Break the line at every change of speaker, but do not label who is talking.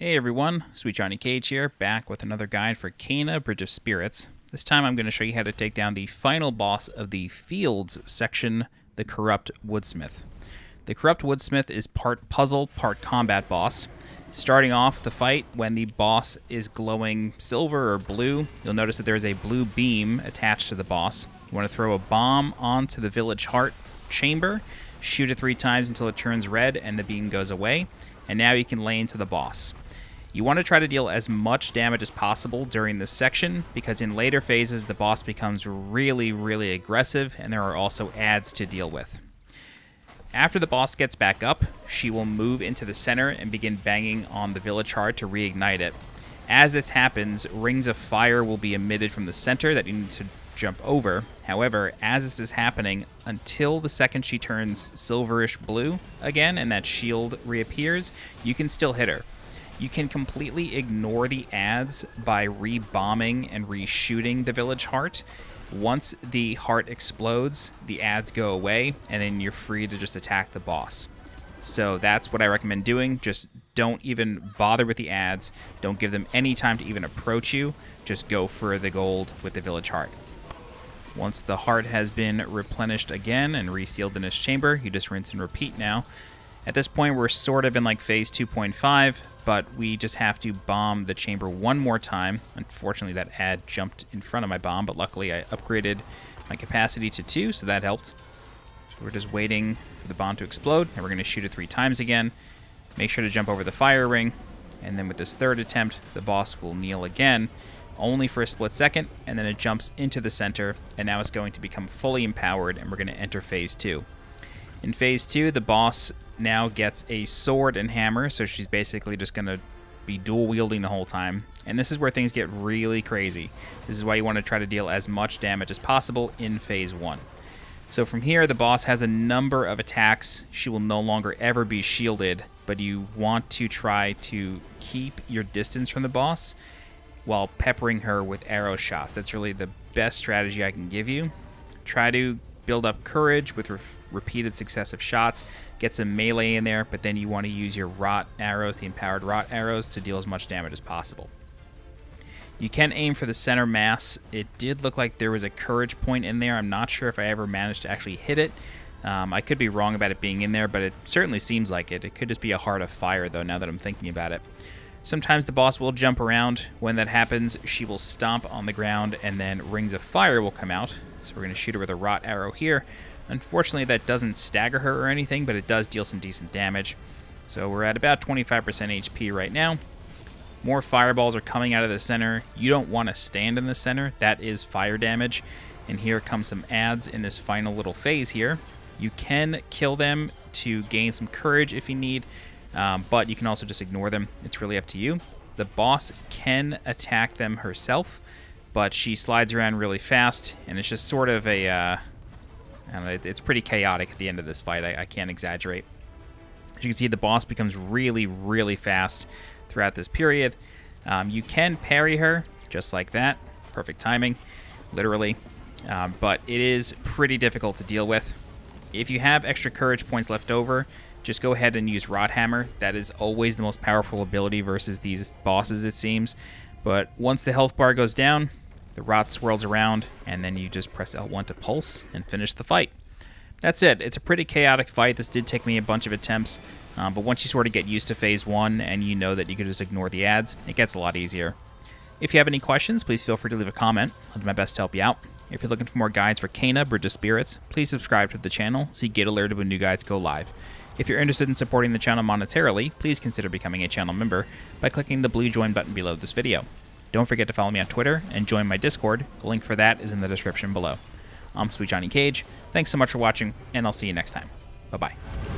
Hey everyone, Sweet Johnny Cage here, back with another guide for Kena Bridge of Spirits. This time I'm going to show you how to take down the final boss of the Fields section, the Corrupt Woodsmith. The Corrupt Woodsmith is part puzzle, part combat boss. Starting off the fight, when the boss is glowing silver or blue, you'll notice that there is a blue beam attached to the boss. You want to throw a bomb onto the village heart chamber, shoot it three times until it turns red and the beam goes away, and now you can lay into the boss. You want to try to deal as much damage as possible during this section, because in later phases the boss becomes really, really aggressive, and there are also ads to deal with. After the boss gets back up, she will move into the center and begin banging on the village heart to reignite it. As this happens, rings of fire will be emitted from the center that you need to jump over. However, as this is happening, until the second she turns silverish blue again and that shield reappears, you can still hit her. You can completely ignore the ads by re-bombing and re-shooting the village heart. Once the heart explodes, the ads go away, and then you're free to just attack the boss. So that's what I recommend doing. Just don't even bother with the ads. Don't give them any time to even approach you. Just go for the gold with the village heart. Once the heart has been replenished again and resealed in its chamber, you just rinse and repeat now. At this point, we're sort of in like phase 2.5, but we just have to bomb the chamber one more time. Unfortunately, that ad jumped in front of my bomb, but luckily I upgraded my capacity to 2, so that helped. So we're just waiting for the bomb to explode, and we're going to shoot it three times again. Make sure to jump over the fire ring, and then with this third attempt, the boss will kneel again, only for a split second, and then it jumps into the center, and now it's going to become fully empowered, and we're going to enter phase 2. In phase 2, the boss now gets a sword and hammer, so she's basically just going to be dual wielding the whole time. And this is where things get really crazy. This is why you want to try to deal as much damage as possible in phase 1. So from here, the boss has a number of attacks. She will no longer ever be shielded, but you want to try to keep your distance from the boss while peppering her with arrow shots. That's really the best strategy I can give you. Try to build up courage with re repeated successive shots. Get some melee in there, but then you want to use your rot arrows, the empowered rot arrows, to deal as much damage as possible. You can aim for the center mass. It did look like there was a courage point in there. I'm not sure if I ever managed to actually hit it. Um, I could be wrong about it being in there, but it certainly seems like it. It could just be a heart of fire, though, now that I'm thinking about it. Sometimes the boss will jump around. When that happens, she will stomp on the ground, and then rings of fire will come out. So we're going to shoot her with a rot arrow here. Unfortunately, that doesn't stagger her or anything, but it does deal some decent damage. So we're at about 25% HP right now. More fireballs are coming out of the center. You don't want to stand in the center. That is fire damage. And here come some ads in this final little phase here. You can kill them to gain some courage if you need, um, but you can also just ignore them. It's really up to you. The boss can attack them herself, but she slides around really fast, and it's just sort of a, uh, know, it's pretty chaotic at the end of this fight. I, I can't exaggerate. As you can see, the boss becomes really, really fast throughout this period. Um, you can parry her just like that. Perfect timing, literally. Um, but it is pretty difficult to deal with. If you have extra courage points left over, just go ahead and use Rot Hammer. That is always the most powerful ability versus these bosses, it seems. But once the health bar goes down, the rot swirls around, and then you just press L1 to pulse and finish the fight. That's it. It's a pretty chaotic fight. This did take me a bunch of attempts, um, but once you sort of get used to Phase 1 and you know that you can just ignore the ads, it gets a lot easier. If you have any questions, please feel free to leave a comment. I'll do my best to help you out. If you're looking for more guides for Kena, Bridge of Spirits, please subscribe to the channel so you get alerted when new guides go live. If you're interested in supporting the channel monetarily, please consider becoming a channel member by clicking the blue join button below this video. Don't forget to follow me on Twitter and join my Discord. The link for that is in the description below. I'm Sweet Johnny Cage. Thanks so much for watching, and I'll see you next time. Bye-bye.